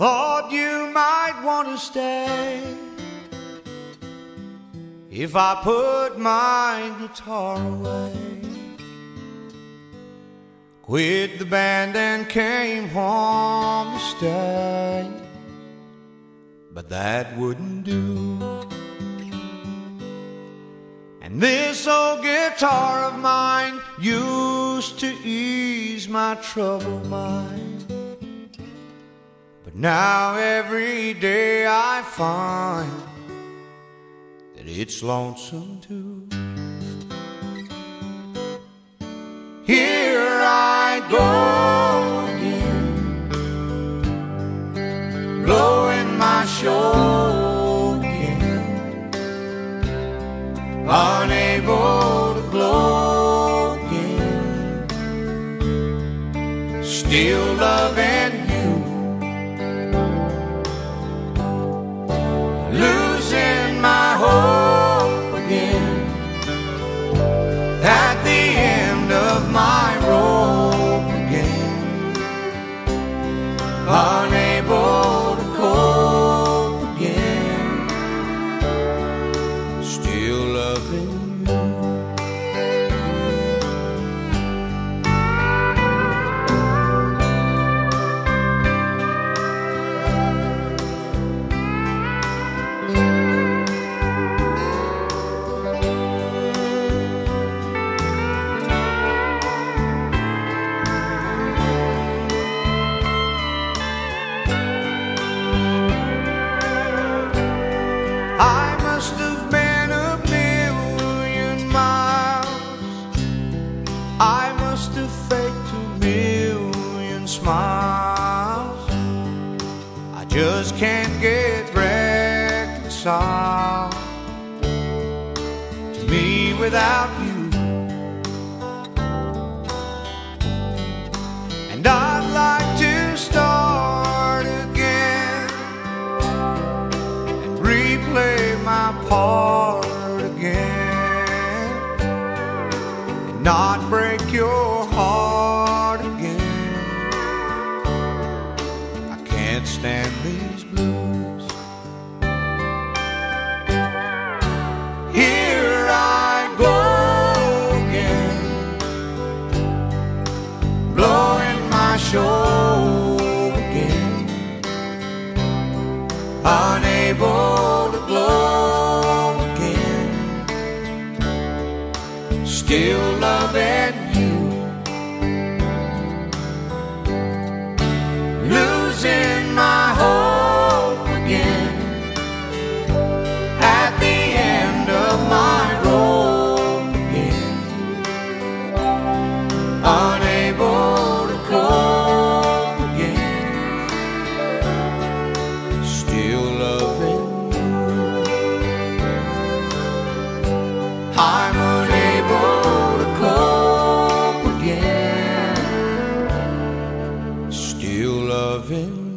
thought you might want to stay if I put my guitar away. Quit the band and came home to stay, but that wouldn't do. And this old guitar of mine used to ease my troubled mind. Now every day I find that it's lonesome too. Here I go again, blowing my show again, unable to glow again, still loving I must have faked a million smiles. I just can't get reconciled to me without you. And I'd like to start again and replay my part not break your heart again. I can't stand these blues. Here I go again, blowing my show again, unable. still love.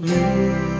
blue.